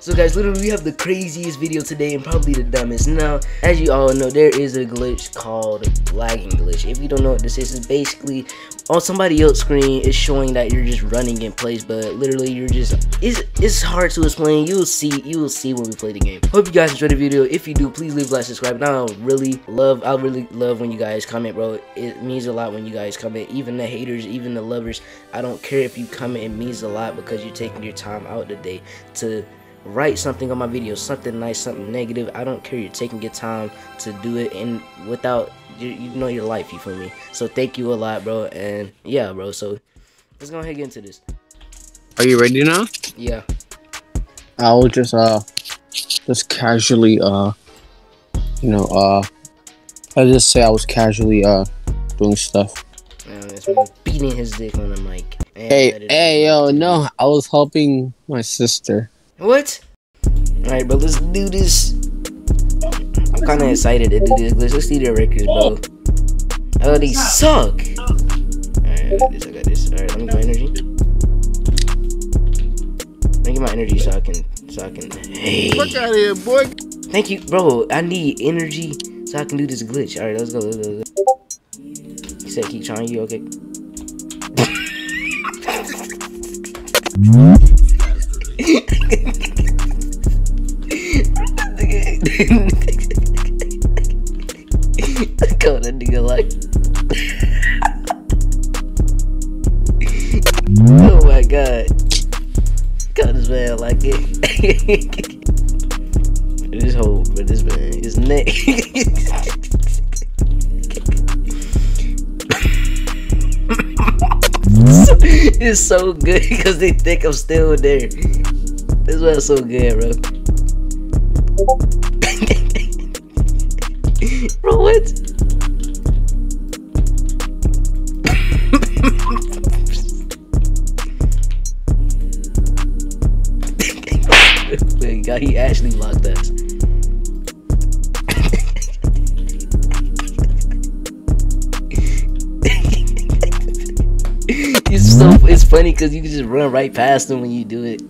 So guys, literally we have the craziest video today and probably the dumbest. Now, as you all know, there is a glitch called lagging glitch. If you don't know what this is, it's basically on somebody else's screen, it's showing that you're just running in place, but literally you're just, it's, it's hard to explain. You'll see, you will see when we play the game. Hope you guys enjoyed the video. If you do, please leave a like, subscribe. And I really love, I really love when you guys comment, bro. It means a lot when you guys comment. Even the haters, even the lovers, I don't care if you comment. It means a lot because you're taking your time out today to write something on my video something nice something negative. I don't care. You're taking your time to do it and without you, you know your life you feel me? So thank you a lot bro. And yeah bro. So let's go ahead and get into this. Are you ready now? yeah. I'll just uh just casually uh you know uh I just say I was casually uh doing stuff. man, it's me beating his dick on the mic. And Hey hey yo no I was helping my sister. What all right bro let's do this i'm kind of excited to do this let's, let's see their records bro oh they suck all right I got this i got this all right let me get my energy let me get my energy so i can so i can hey Fuck out of here, boy. Thank you, bro. I need energy so I can do this glitch. All right, let's go. Let's go. Let's go. You said keep trying. You okay? Call that nigga like. oh my god. Call this man like it. This whole, but this man, his neck. it's so good because they think I'm still there. This one's so good, bro. bro, what? Wait, God, he actually locked us. it's so it's funny because you can just run right past him when you do it.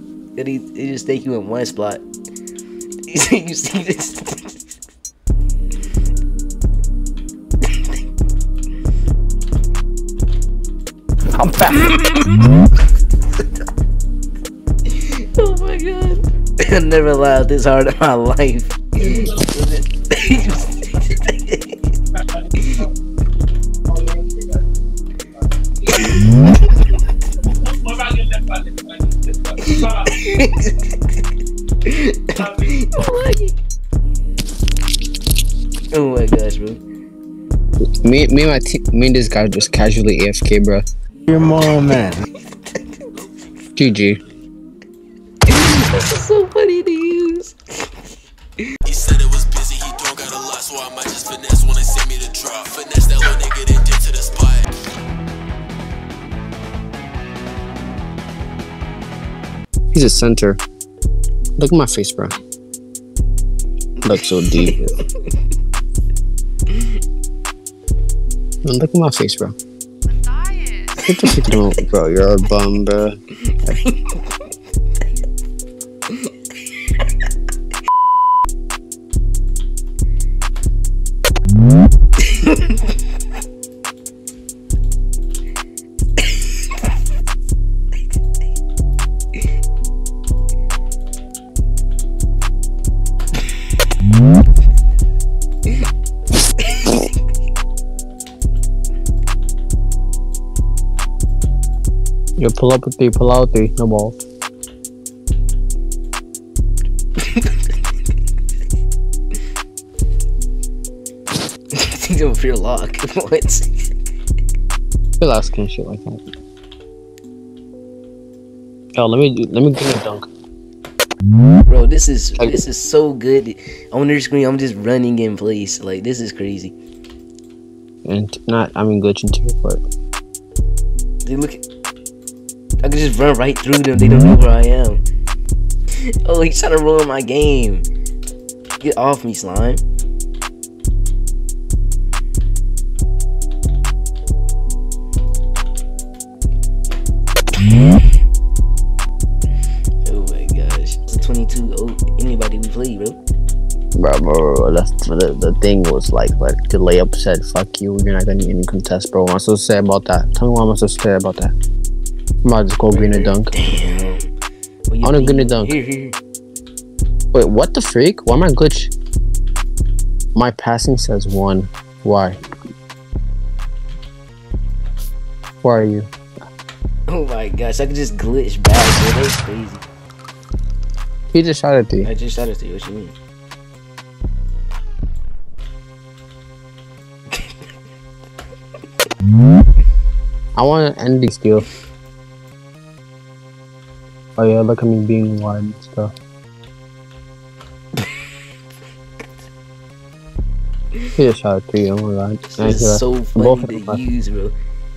And he, he just take you in one spot. you see you see this? I'm back. oh my god. I never laughed this hard in my life. Oh my gosh, bro. me me and my te- me and this guy just casually AFK, bro. Your mom, man. GG. This is so funny to use. He said it was busy, he don't got a lot, so I might just finesse when they send me the drop. Finesse that little nigga, then dip to the spot. He's a center. Look at my face, bro. Look so deep. Look at my face, bro. Get the freaking out, bro. You're a bum, bro. You pull up with three, pull out three, no ball. He's gonna fear lock. what? You're asking shit like that. Yo, let me let me give a dunk. Bro, this is this is so good. On their screen, I'm just running in place. Like this is crazy. And not, I mean, glitch into your part. They look. I can just run right through them. They don't know where I am. Oh, he's trying to ruin my game. Get off me, slime. Oh my gosh. It's 22 oh, anybody we play, bro. Bro, bro, bro, that's the, the thing was like, like the layup said, "Fuck you, you're not gonna any contest, bro." What am I supposed to say about that? Tell me what I'm to say about that. I'm about to just go green and dunk. Damn. What you I wanna green and dunk. Here, here. Wait, what the freak? Why am I glitch? My passing says one. Why? Where are you? Oh my gosh, I could just glitch back, bro. That's crazy. He just shot at you. I just shot at you. What you mean? I want to end this steal. Oh yeah, look at me being wide and stuff. he just shot at you. Oh my god. This yeah. is so Both funny of to them. use, bro.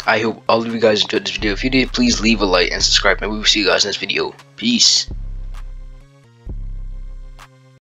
I hope all of you guys enjoyed this video. If you did, please leave a like and subscribe, and we will see you guys in this video. Peace.